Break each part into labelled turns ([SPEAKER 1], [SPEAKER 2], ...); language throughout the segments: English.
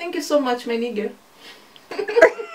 [SPEAKER 1] Thank you so much, my nigger.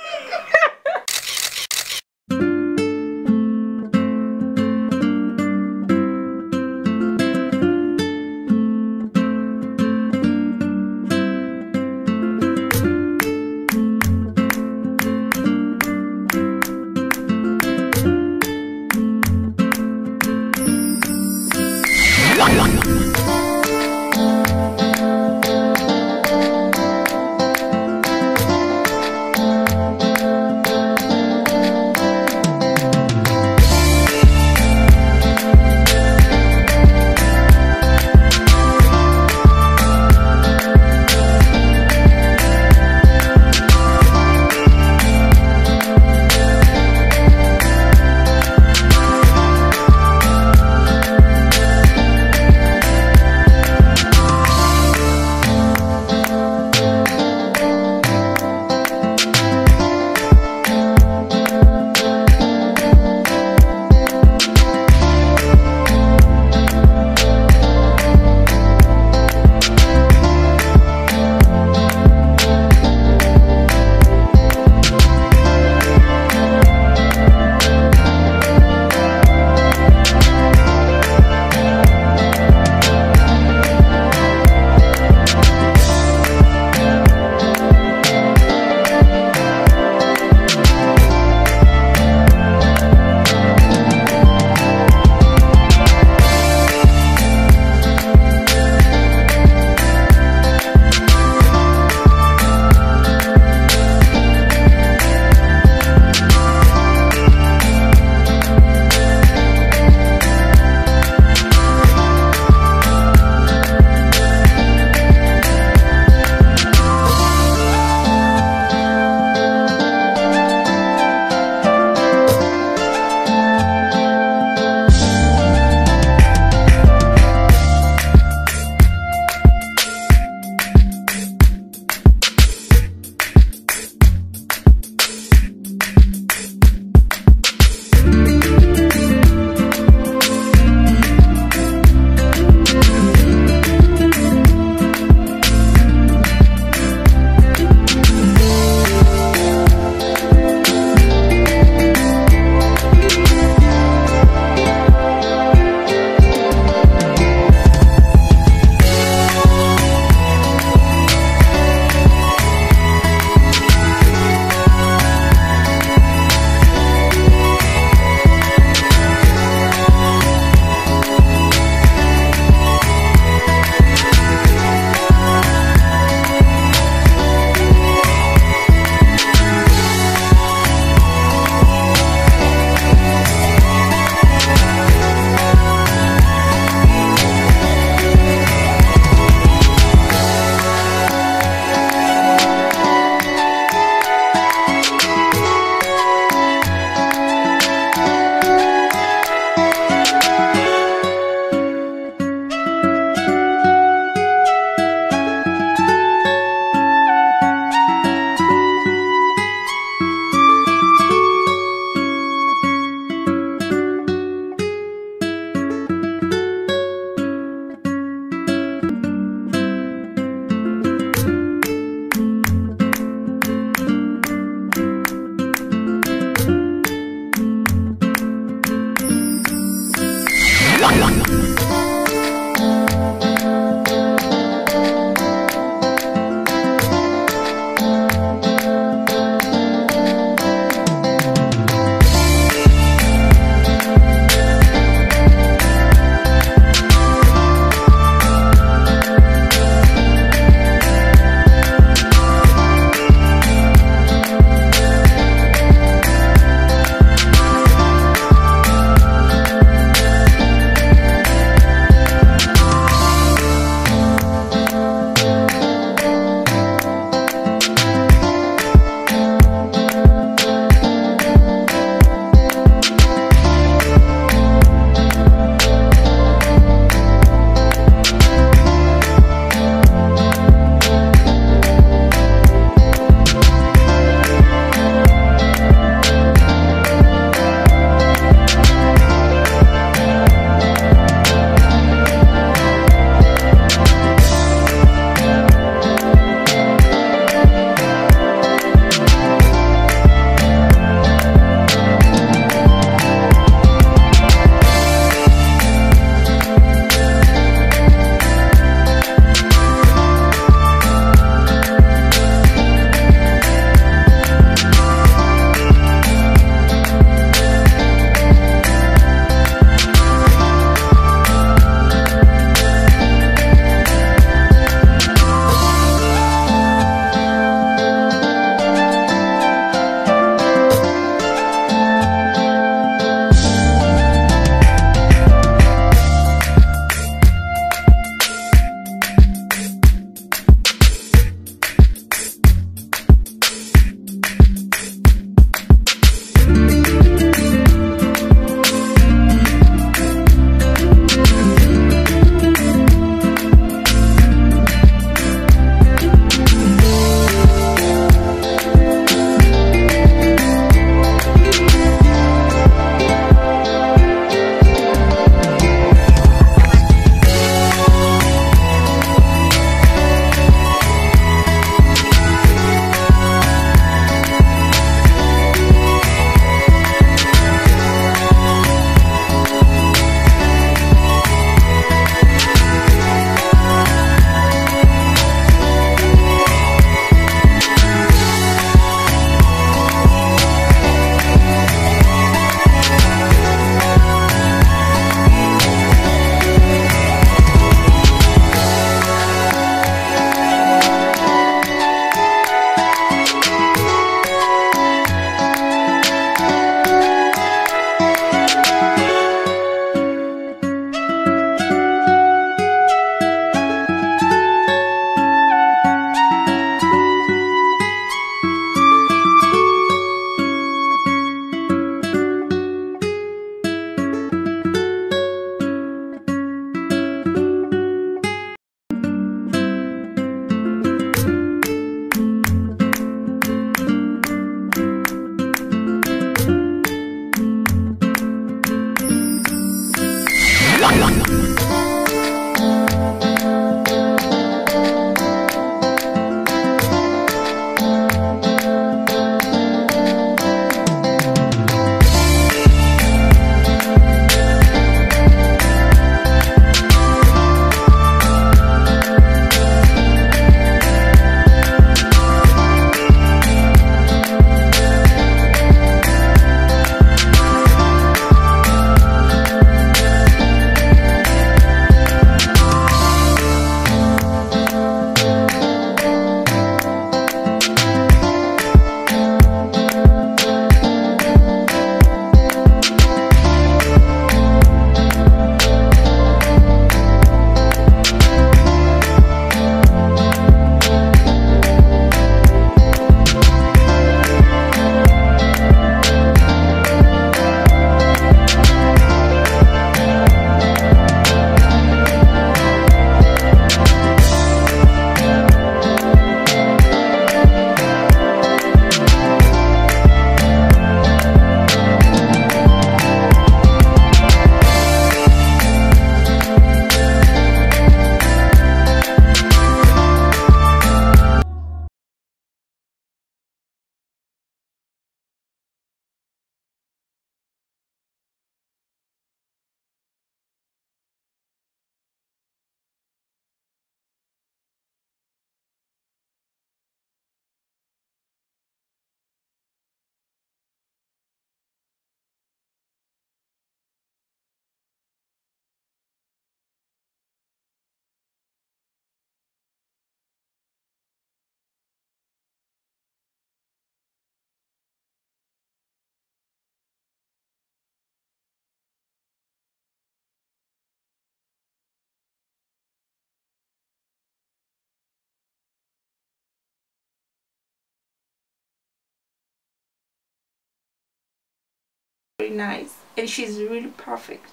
[SPEAKER 1] very nice and she's really perfect.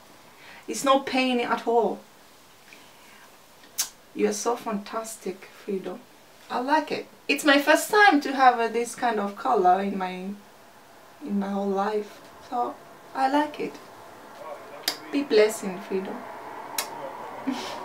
[SPEAKER 1] It's no pain at all. You're so fantastic Freedom I like it. It's my first time to have uh, this kind of color in my in my whole life so I like it. Be blessed freedom